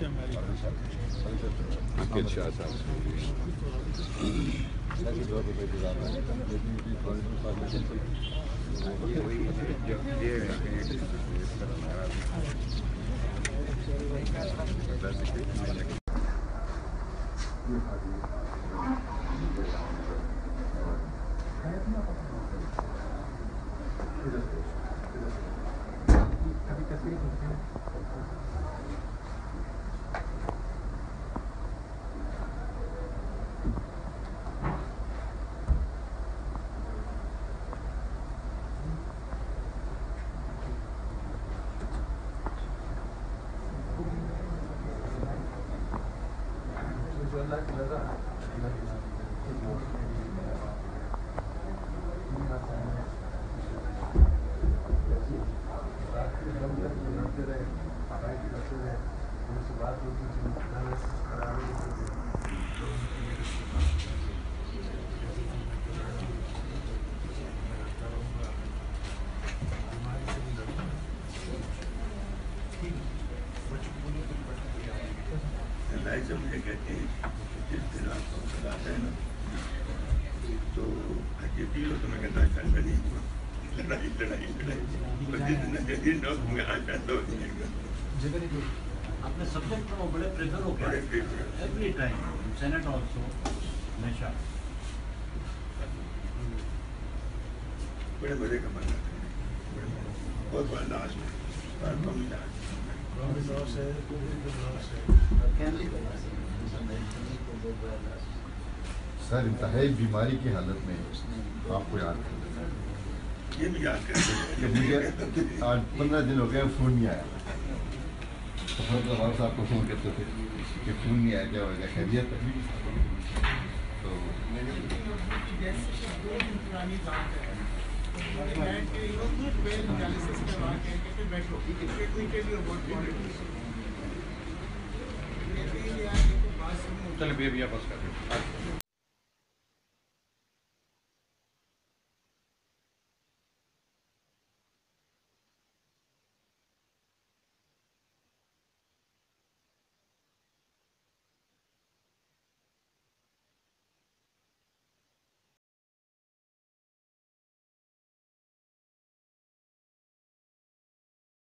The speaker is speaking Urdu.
Good shot, that was Thank you. کہتے ہیں آپ کو بتاتے ہیں تو یہ فیل ہوتا میں کہتا میں نہیں ہوا۔ لڑائی لڑائی تو پیدا ہو جائے گا اپنے سبجیکٹ میں بڑے پریفر ہو گئے۔ ایوری ٹائم سینٹ آلسو ہمیشہ۔ بڑے مزے کا ہے بہت بڑا لاش سر انتہائی بیماری کی حالت میں آپ کو یاد کر یہ بھی یاد مجھے آج پندرہ دن ہو گئے فون نہیں آیا۔ صاحب کو فون کرتے تھے کہ فون نہیں آیا کیا ہوگا خیریت ہے؟ تو چلے بے بھیا بس کر